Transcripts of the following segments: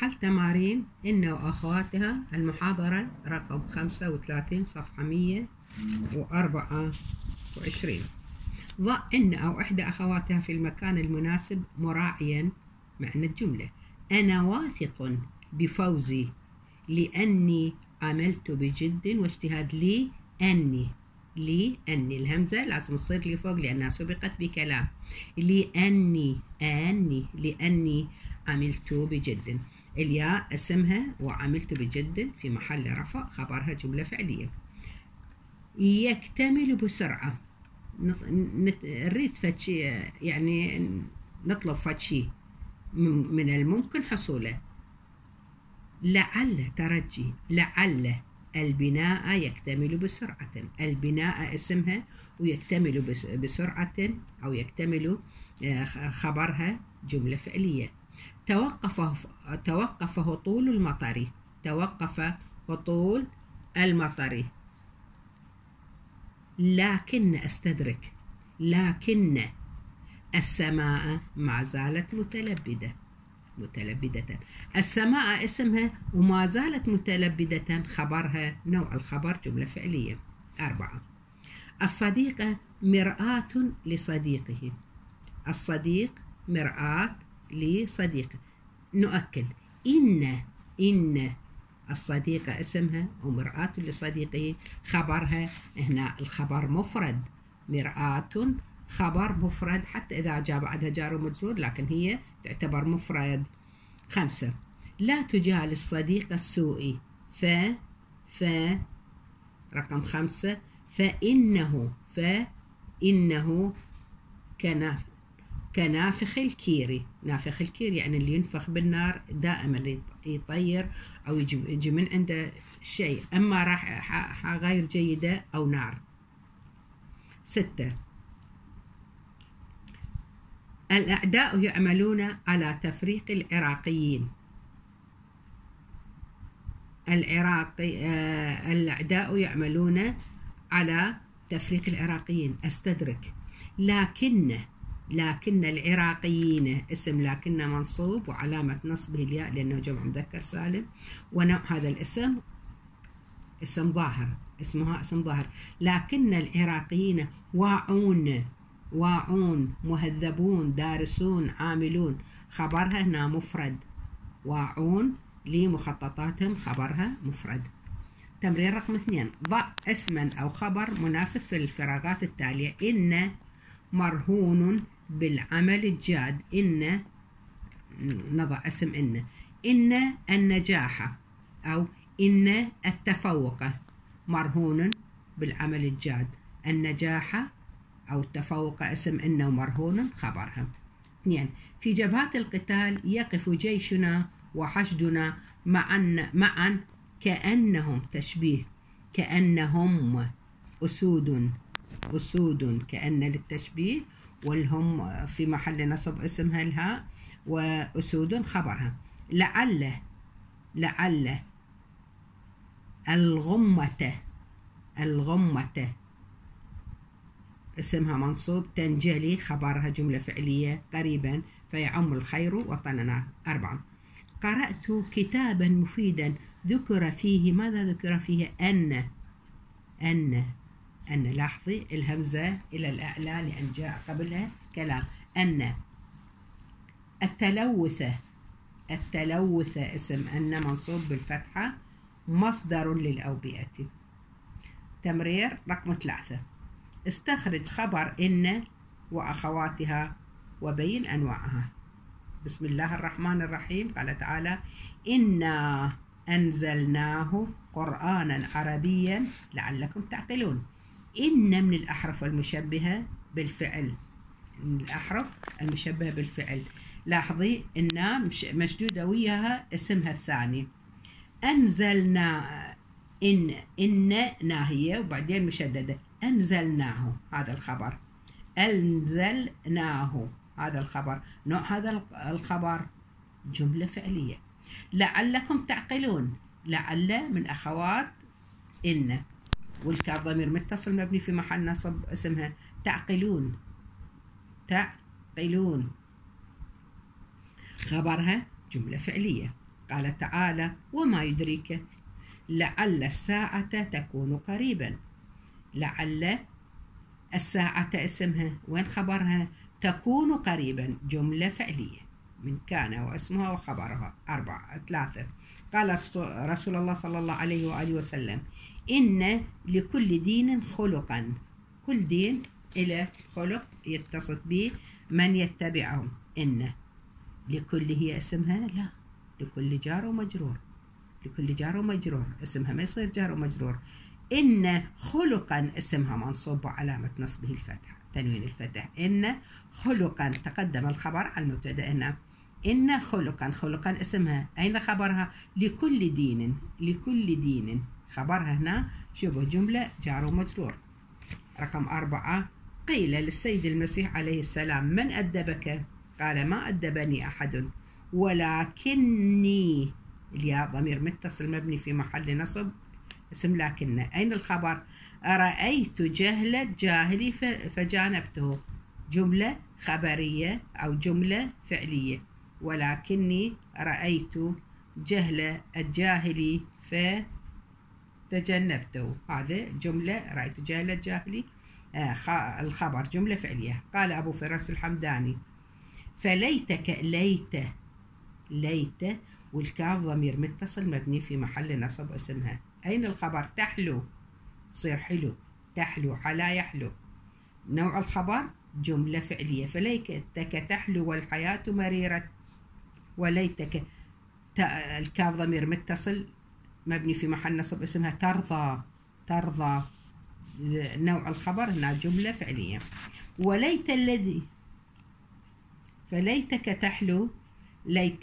حل تمارين إن وأخواتها المحاضرة رقم 35 صفحة 124 ضع إن أو إحدى أخواتها في المكان المناسب مراعيا معنى الجملة. أنا واثق بفوزي لأني عملت بجد واجتهاد لي أني لي أني. الهمزة لازم تصير لي فوق لأنها سبقت بكلام. لأني أني لأني عملت بجد. الياء أسمها وعملت بجد في محل رفع خبرها جملة فعلية. يكتمل بسرعة. نريد فتشي يعني نطلب فتشي من الممكن حصوله. لعل ترجي لعل البناء يكتمل بسرعة. البناء اسمها ويكتمل بسرعة أو يكتمل آه، خبرها جملة فعلية. توقف توقف هطول المطر. توقف هطول المطر. لكن أستدرك. لكن السماء ما زالت متلبدة. متلبدة. السماء اسمها وما زالت متلبدة. خبرها نوع الخبر جملة فعلية. أربعة. الصديقة مرآة لصديقه. الصديق مرآة لصديقه نؤكد إن إن الصديقة اسمها ومرآة لصديقه خبرها هنا الخبر مفرد. مرآة خبر مفرد حتى إذا جاء بعدها جار ومجرور لكن هي تعتبر مفرد. خمسة لا تجالس صديق السوء. ف ف رقم خمسة فإنه فإنه كناف كنافخ الكيري. نافخ الكير يعني اللي ينفخ بالنار دائما اللي يطير أو يجي من عنده شيء. أما راح غير جيدة أو نار. ستة. الأعداء يعملون على تفريق العراقيين. العراقي آه الأعداء يعملون على تفريق العراقيين. أستدرك. لكن لكن العراقيين اسم لكن منصوب وعلامة نصبه الياء لأنه جمع مذكر سالم. ونوع هذا الاسم اسم ظاهر اسمها اسم ظاهر. لكن العراقيين واعون واعون مهذبون دارسون عاملون. خبرها هنا مفرد. واعون لمخططاتهم خبرها مفرد. تمرين رقم اثنين. ضع اسما أو خبر مناسب في الفراغات التالية. إن مرهون بالعمل الجاد. إن نضع اسم إن. إن النجاح أو إن التفوق مرهون بالعمل الجاد. النجاح أو التفوق اسم إنه مرهون خبرها اثنين في جبهات القتال يقف جيشنا وحشدنا معا معا كأنهم تشبيه كأنهم أسود أسود كأن للتشبيه والهم في محل نصب اسمها الهاء وأسود خبرها. لعل لعل الغمة الغمة. اسمها منصوب تنجلي خبرها جملة فعلية قريبا فيعم الخير وطننا أربعة. قرأت كتابا مفيدا ذكر فيه ماذا ذكر فيه؟ أن أن. أن لاحظي الهمزة إلى الأعلى لأن جاء قبلها كلام. أن التلوثة التلوثة اسم أن منصوب بالفتحة مصدر للأوبئة. تمرير رقم ثلاثة. استخرج خبر إن وأخواتها وبين أنواعها. بسم الله الرحمن الرحيم. قال تعالى إنا أنزلناه قرآنا عربيا لعلكم تعقلون. إن من الأحرف المشبهة بالفعل. من الأحرف المشبهة بالفعل. لاحظي إن مشدودة وياها اسمها الثاني. أنزلنا إن إن ناهية وبعدين مشددة. أنزلناه هذا الخبر. أنزلناه هذا الخبر. نوع هذا الخبر؟ جملة فعلية. لعلكم تعقلون. لعل من أخوات إن. والكاف ضمير متصل مبني في محل نصب اسمها تعقلون. تعقلون. خبرها جملة فعلية. قال تعالى وما يدريك لعل الساعة تكون قريبا. لعل الساعة اسمها وين خبرها؟ تكون قريبا. جملة فعلية. من كان واسمها وخبرها. أربعة ثلاثة. قال رسول الله صلى الله عليه وآله وسلم إن لكل دين خلقا. كل دين إلى خلق يتصف به من يتبعه. إن لكل هي اسمها لا. لكل جار ومجرور. لكل جار ومجرور. اسمها ما يصير جار ومجرور. إن خلقا اسمها منصوب وعلامة نصبه الفتح. تنوين الفتح. إن خلقا تقدم الخبر على المبتدأ هنا إن خلقا خلقا اسمها. أين خبرها؟ لكل دين. لكل دين. خبرها هنا. شوفوا جملة جار ومجرور رقم أربعة قيل للسيد المسيح عليه السلام من أدبك؟ قال ما أدبني أحد ولكني. الياء ضمير متصل مبني في محل نصب اسم لكن أين الخبر؟ رأيت جهل جاهلي فجانبته. جملة خبرية أو جملة فعلية. ولكني رأيت جهل الجاهلي فتجنبته هذا جملة رأيت جهل الجاهلي آه الخبر جملة فعلية. قال أبو فراس الحمداني فليتك ليت ليت والكاف ضمير متصل مبني في محل نصب اسمها. أين الخبر؟ تحلو. تصير حلو. تحلو حلا يحلو. نوع الخبر؟ جملة فعلية. فليتك تحلو والحياة مريرة. وليتك الكاف ضمير متصل مبني في محل نصب اسمها ترضى ترضى نوع الخبر هنا جملة فعلية. وليت الذي فليتك تحلو ليت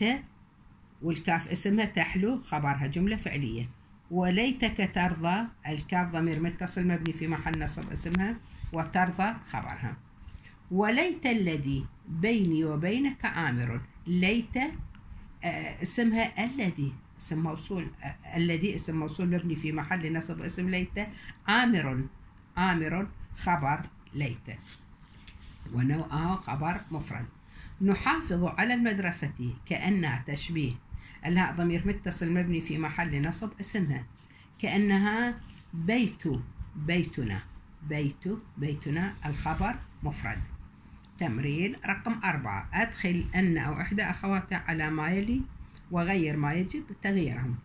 والكاف اسمها تحلو خبرها جملة فعلية. وليتك ترضى الكاف ضمير متصل مبني في محل نصب اسمها وترضى خبرها. وليت الذي بيني وبينك عامر ليت آه، اسمها الذي. اسم موصول الذي اسم موصول مبني في محل نصب اسم ليت عامر عامر خبر ليت ونوعه خبر مفرد. نحافظ على المدرسة كأنها تشبيه. الهاء ضمير متصل مبني في محل نصب اسمها. كأنها بيت بيتنا بيت بيتنا الخبر مفرد. تمرين رقم أربعة. أدخل أن أو إحدى أخواتها على ما يلي وغير ما يجب تغييرهم.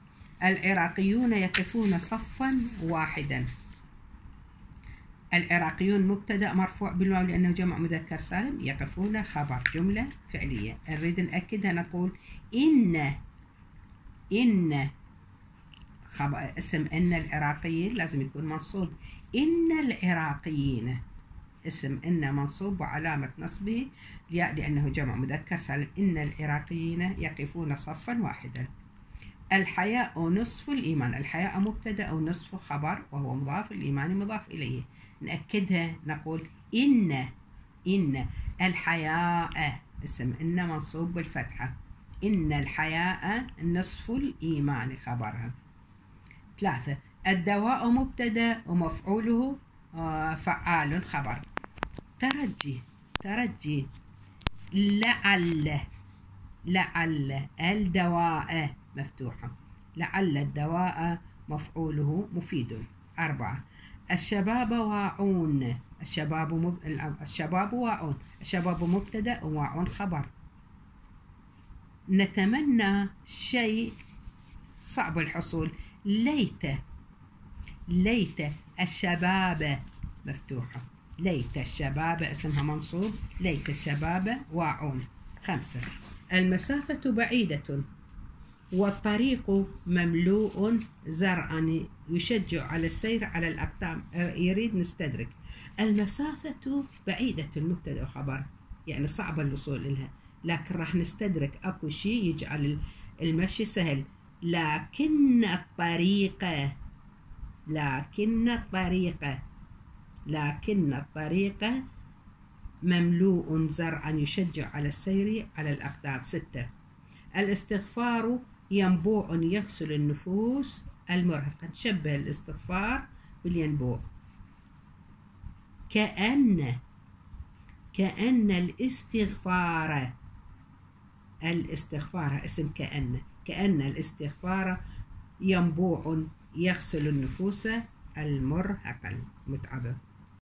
العراقيون يقفون صفا واحدا. العراقيون مبتدأ مرفوع بالواو لأنه جمع مذكر سالم. يقفون خبر جملة فعلية. نريد ناكدها نقول إن إن خبر اسم إن العراقيين لازم يكون منصوب. إن العراقيين. اسم ان منصوب وعلامة نصبه لأنه جمع مذكر سالم. إن العراقيين يقفون صفا واحدا. الحياء نصف الإيمان. الحياء مبتدأ ونصف خبر وهو مضاف الإيمان مضاف إليه. نأكدها نقول إن إن الحياء اسم إن منصوب بالفتحة. إن الحياء نصف الإيمان خبرها. ثلاثة الدواء مبتدأ ومفعوله آه، فعال خبر. ترجي ترجي. لعل لعل. الدواء مفتوحة لعل الدواء مفعوله مفيد. أربعة. الشباب واعون. الشباب مب... الشباب واعون. الشباب مبتدأ وواعون خبر. نتمنى شيء صعب الحصول. ليت ليت الشباب مفتوحة ليت الشباب اسمها منصوب ليت الشباب واعون. خمسة. المسافة بعيدة والطريق مملوء زرعا يشجع على السير على الأقدام. يريد نستدرك. المسافة بعيدة المبتدأ وخبر يعني صعب الوصول لها لكن راح نستدرك. أكو شيء يجعل المشي سهل. لكن الطريقة لكن الطريقة لكن الطريقة مملوء زرعا يشجع على السير على الأقدام. ستة. الاستغفار ينبوع يغسل النفوس المرهقة. نشبه الاستغفار بالينبوع. كأن كأن الاستغفار الاستغفار اسم كأن. كأن الاستغفار ينبوع يغسل النفوس المرهقة المتعبة.